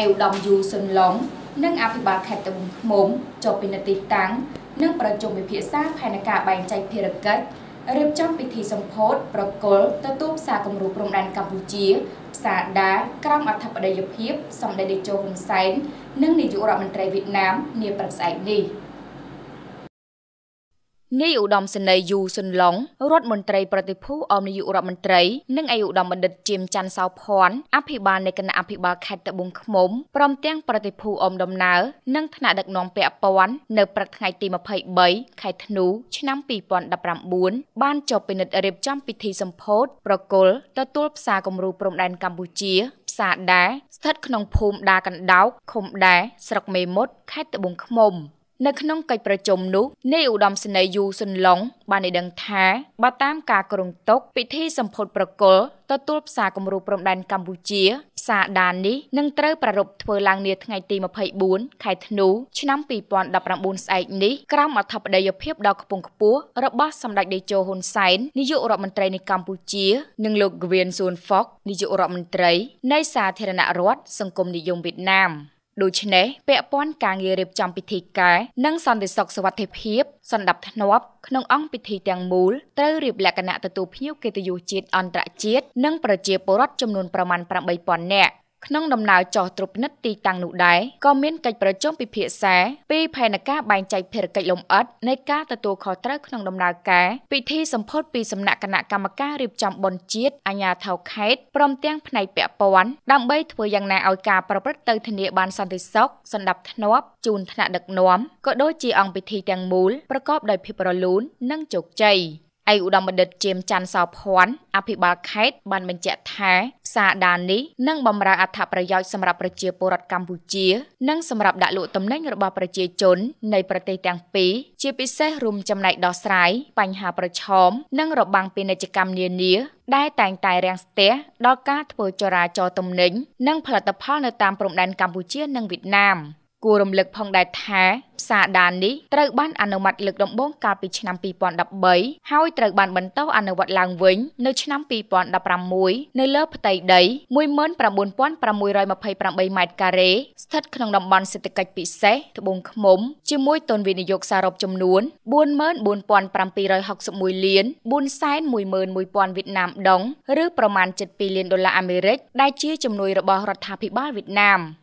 ឯកឧត្តមយូស៊ុនឡុងនិងអភិបាលខេត្តត្បូងឃ្មុំចុះពីនទីតាំងនិងប្រជុំវិភាសាផែនការបែងចែកភារកិច្ចរៀបចំពិធីសម្ពោធប្រគល់ទទួលផ្សារគំរូព្រំដែនកម្ពុជាផ្សារដាក្រមអធិបតីភាពសម្ដេចតេជោហ៊ុនសែននិងនាយករដ្ឋមន្ត្រីវៀតណាមនាព្រឹកស្អែកនេះ។ នាយឧត្តមសេនីយ៍យូស៊ុនឡុងរដ្ឋមន្ត្រីប្រតិភូអមនាយករដ្ឋមន្ត្រីនិងឯកឧត្តមបណ្ឌិតជាមច័ន្ទសោភ័ណ្ឌអភិបាលនៃគណៈអភិបាលខេត្តត្បូងឃ្មុំព្រមទាំងប្រតិភូអមដំណើរនិងថ្នាក់ដឹកនាំពាក់ព័ន្ធនៅព្រឹកថ្ងៃទី23ខែធ្នូឆ្នាំ2019បានចុះពិនិត្យរៀបចំពិធីសម្ពោធប្រគល់ទទួលផ្សារគំរូព្រំដែនកម្ពុជាផ្សារដាស្ថិតក្នុងភូមិដាកណ្ដោកឃុំដាស្រុកមេមត់ខេត្តត្បូងឃ្មុំ នៅក្នុងកិច្ចប្រជុំនោះនាយឧត្តមសេនីយ៍យូស៊ុនឡុងបានឲ្យដឹងថាបើតាមការគ្រងទុកពិធីសម្ពោធប្រគល់ទទួលផ្សារគំរូព្រំដែនកម្ពុជាផ្សារដាននេះនឹងត្រូវប្រារព្ធធ្វើឡើងនាថ្ងៃទី24ខែធ្នូឆ្នាំ2019ស្អែកនេះក្រោមអធិបតីភាពដ៏ខ្ពង់ខ្ពស់របស់សម្ដេចតេជោហ៊ុនសែននាយករដ្ឋមន្ត្រីនៃកម្ពុជា និងលោកហ្វៀនស៊ុនហ្វុកនាយករដ្ឋមន្ត្រីនៃសាធារណរដ្ឋសង្គមនិយមវៀតណាម ដូច្នេះពាក់ព័ន្ធការងាររៀបចំពិធីការនិងសន្តិសុខសวัสดิភាពសន្តិភាពក្នុងអង្គពិធីទាំងមូលត្រូវរៀបលក្ខណៈទទួលភ្ញៀវកិត្តិយសជាតិអន្តរជាតិនិងប្រជាពលរដ្ឋចំនួនប្រមាណ8000នាក់ ក្នុងដំណើរចោះត្រួតពិនិត្យទីតាំងនោះដែរក៏មានកិច្ចប្រជុំពិភាក្សាពីផែនការបែងចែកភារកិច្ចលម្អិតនៃការទទួលខុសត្រូវក្នុងដំណើរការពិធីសម្ពោធពីសំណាក់គណៈកម្មការរៀបចំបុណ្យជាតិអាជ្ញាធរខេត្តព្រមទាំងផ្នែកពាក់ព័ន្ធដើម្បីធ្វើយ៉ាងណាឲ្យការប្រព្រឹត្តទៅធានាបានសន្តិសុខសណ្ដាប់ធ្នាប់ជូនថ្នាក់ដឹកនាំក៏ដូចជាអង្គពិធីទាំងមូលប្រកបដោយភាពរលូននិងជោគជ័យ ឯកឧត្តមបណ្ឌិតជាមច័ន្ទសោភ័ណ្ឌអភិបាលខេត្តបានបញ្ជាក់ថាផ្សារដាននេះនឹងបម្រើអត្ថប្រយោជន៍សម្រាប់ប្រជាពលរដ្ឋកម្ពុជា និងសម្រាប់ដាក់លក់ទំនិញរបស់ប្រជាជននៃប្រទេសទាំងពីរជាពិសេសរួមចំណែកដោះស្រាយបញ្ហាប្រឈមនិងរបាំងពាណិជ្ជកម្មនានាដែលតែងតែរាំងស្ទះដល់ការធ្វើចរាចរណ៍ទំនិញនិងផលិតផលនៅតាមព្រំដែនកម្ពុជានិងវៀតណាម។ គួររំលឹកផងដែរថាផ្សារដាននេះត្រូវបានអនុម័តលើកដំបូងកាលពីឆ្នាំ2013ហើយត្រូវបានបន្តអនុវត្តឡើងវិញនៅឆ្នាំ2016នៅលើផ្ទៃដី19628ម៉ែត្រការ៉េស្ថិតក្នុងតំបន់សេដ្ឋកិច្ចពិសេសត្បូងឃ្មុំជាមួយទុនវិនិយោគសរុបចំនួន44761លាន411,000វៀតណាមដុងឬប្រមាណ7.2លានដុល្លារអាមេរិកដែលជាជំនួយរបស់រដ្ឋាភិបាលវៀតណាម។